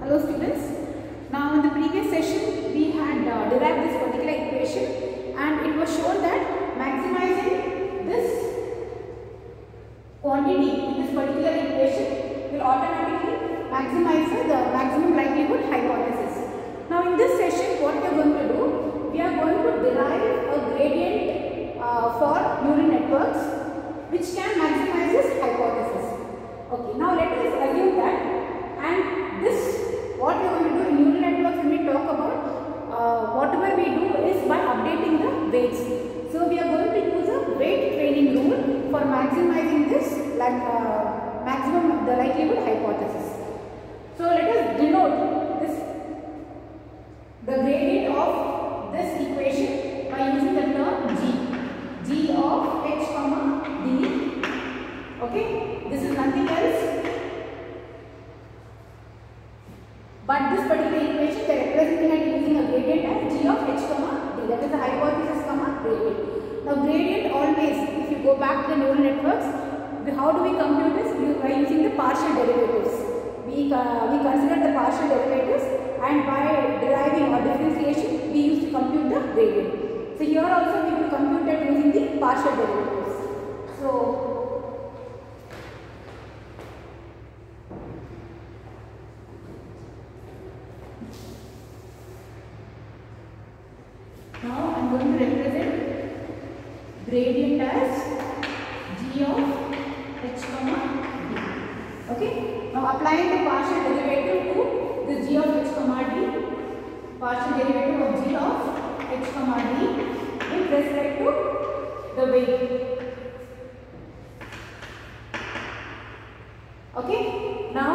Hello students. Now in the previous session we had uh, derived this particular equation and it was shown that maximizing this quantity in this particular equation will automatically maximize the maximum likelihood hypothesis. Now in this session what we are going to do, we are going to derive a gradient uh, for neural networks which can maximize this hypothesis. Okay, now let us assume that and this what we are going to do in neural networks when we talk about uh, whatever we do is by updating the weights. So we are going to use a weight training rule for maximizing this like uh, maximum the likelihood hypothesis. So let us denote this the gradient of this equation by using the term g. g of h comma d. Okay, this is nothing else but this particular equation they are representing it using a gradient as g of h comma d that is the hypothesis comma gradient. Now gradient always if you go back to the neural networks how do we compute this by using the partial derivatives. We, uh, we consider the partial derivatives and by deriving or differentiation we used to compute the gradient. So here also we will compute it using the partial derivatives. So Now I am going to represent gradient as g of comma. Okay. Now applying the partial derivative to the g of h comma d, partial derivative of g of h comma d with respect to the weight. Okay. Now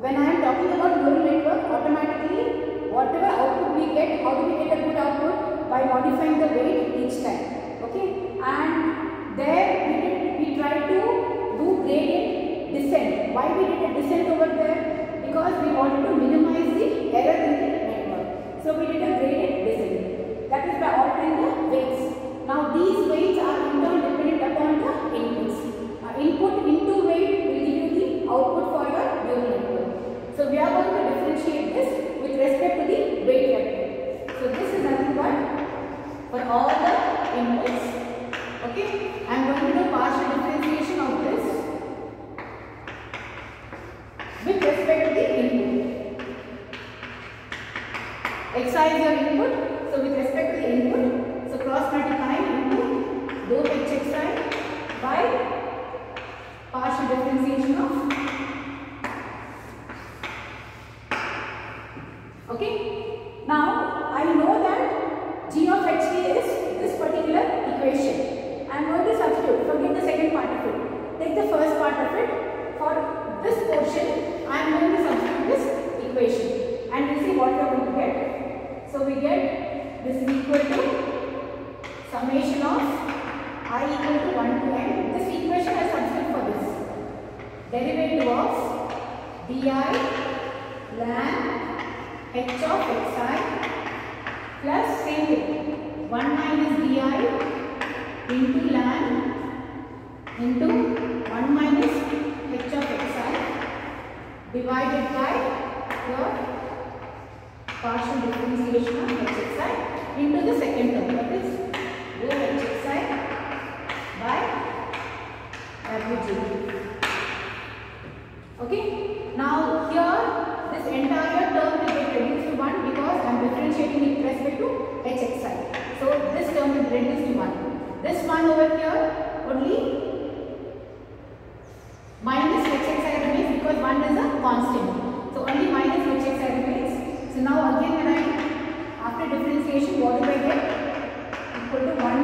when I am talking about neural network, automatically whatever output we get, how do we get a good output? By modifying the weight each time. Okay. And there we did, we try to do gradient descent. Why we did a descent over there? Because we wanted to minimize the error in the network. So we did a gradient descent. That is by altering the weights. Now these weights are in turn dependent upon the inputs. Uh, input into weight will give you the output for your neural network. So we are going to differentiate this with respect to the weight vector. So this is nothing but for all the inputs. Okay, I am going to do partial differentiation of this with respect to the input. xi is your input. So with respect to the input, so cross multiply into dou hxi by partial differentiation of Okay. Now I know that g of ht is this particular equation. I am going to substitute. Forget the second part of it. Take the first part of it. For this portion, I am going to substitute this equation, and we see what we are going to get. So we get this is equal to summation of i equal to 1 to n. This equation I substitute for this. Derivative of di ln h of xi plus same thing 1 minus di into ln into 1 minus h of xi divided by your partial differentiation of hxi into the second term that is rho hxi by wg. Okay. Now here this entire term will get reduced to 1 because I am differentiating with respect to hxi. So this term will reduce to 1. This over here only minus hxi remains because 1 is a constant. So only minus hxi remains. So now again when I after differentiation what do I get? Equal to 1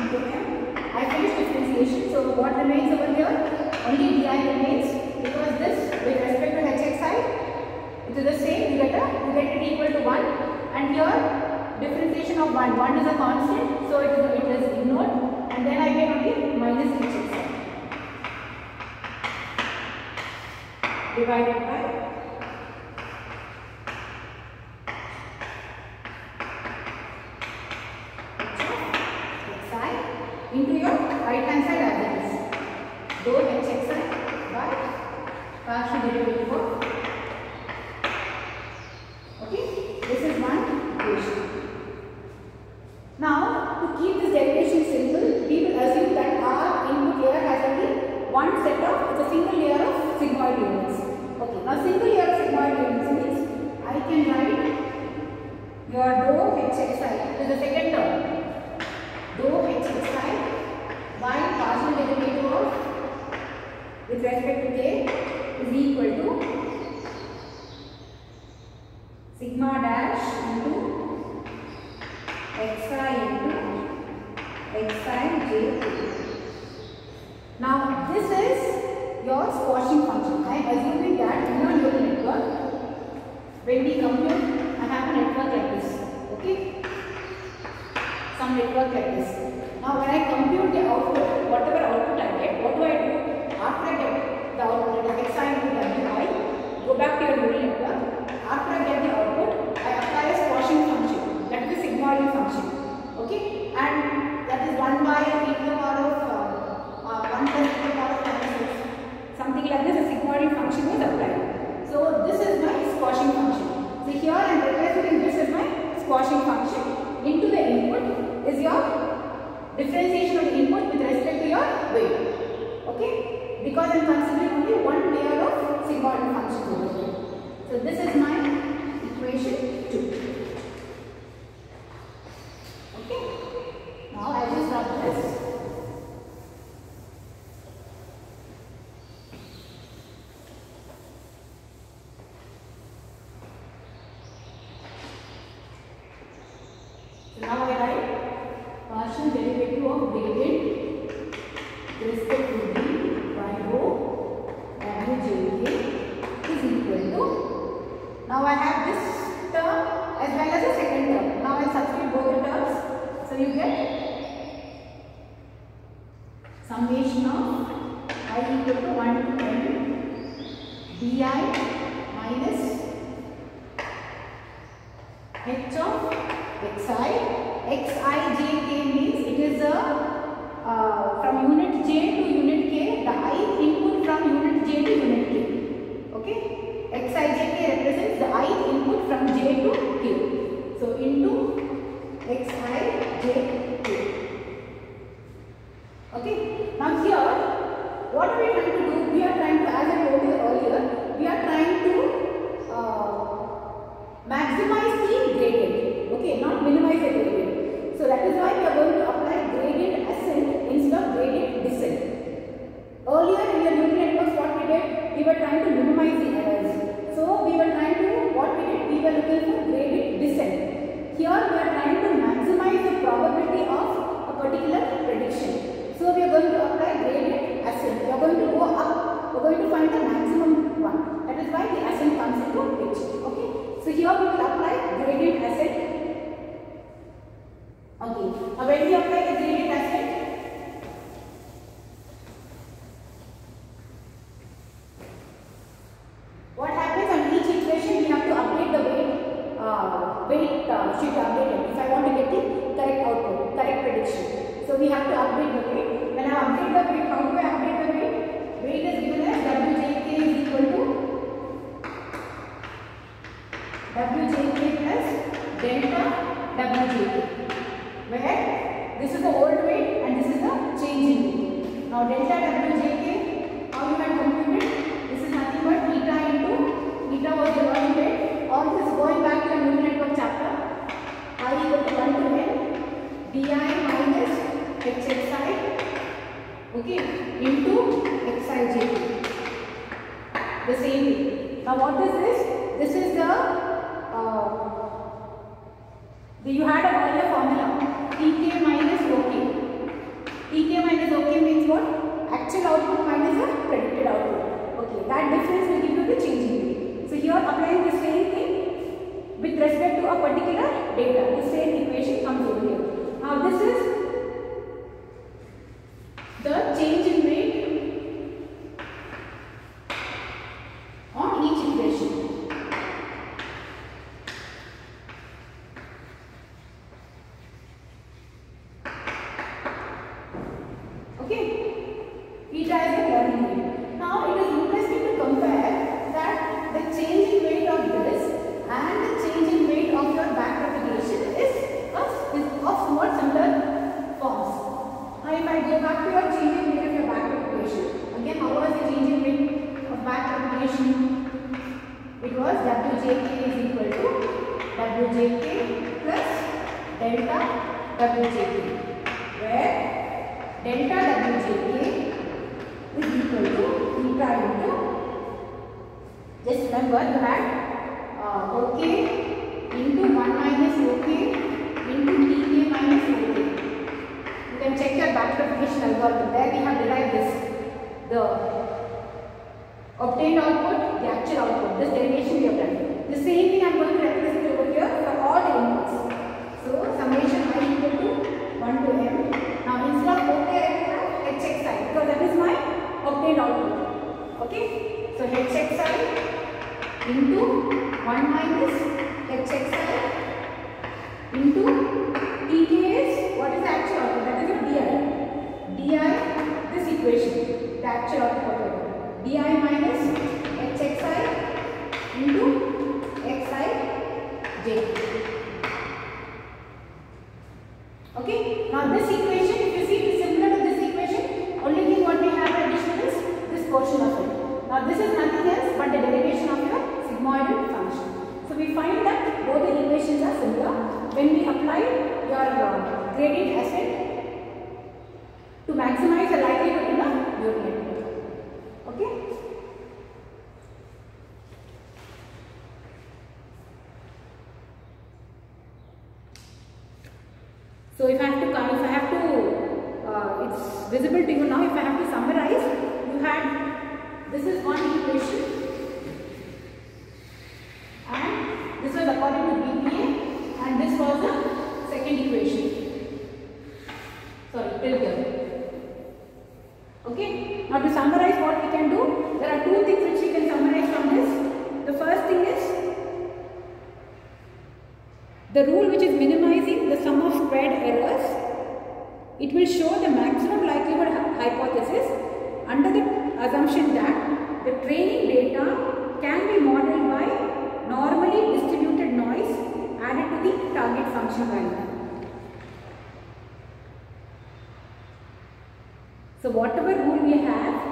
into m. I finish differentiation. So what remains over here? Only di remains because this with respect to hxi it is the same you get a you get it equal to 1 and here differentiation of 1 1 is a constant so it is, it is ignored and then I get only minus hxi divided by xi into your right hand side as it is dou hxi by partial derivative of single layer of sigmoid units. Okay, now single layer of sigmoid units means I can write your dou hxi is the second term. Dou hxi by partial derivative of with respect to k is equal to sigma dash into xi into xi j Now this is your squashing function. I am assuming that in your network, when we compute, I have a network like this. Okay? Some network like this. Now when I compute the output, whatever output I get, what do I do? After I get the output, like xi into wi, go back to your neural network. After I get the output, I apply a squashing function. That is the sigmoidal function. Okay? And that is 1 by e to the power of uh, uh, 1 plus e to the power of minus. Something like this, a sigmoidal function is applied. So this is my squashing function. So here I am representing this as my squashing function. Into the input is your differentiation of the input with respect to your weight. Okay? Because I am considering only one layer of sigmoidal functions over here. So this is my equation 2. Okay? Now I just rub this. So now I write partial derivative of gradient with respect to d by rho wjk is equal to now I have this term as well as a second term. Now I substitute both the terms. So you get summation of Okay. Now when we apply the gradient hxi okay into xij the same thing now what is this this is the uh, you had a earlier formula tk minus ok tk minus ok means what actual output minus the predicted output okay that difference will give you the changing rate so here applying the same thing with respect to a particular data the same equation comes over here now this is remember that uh, OK into 1 minus OK into TK minus OK. You can check your back to algorithm. There we have derived this. The i minus hxi into xij. The training data can be modeled by normally distributed noise added to the target function value. So whatever rule we have,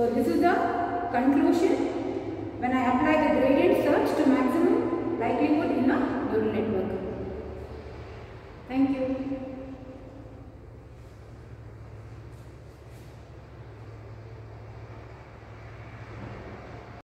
So this is the conclusion when I apply the gradient search to maximum likelihood in a neural network. Thank you.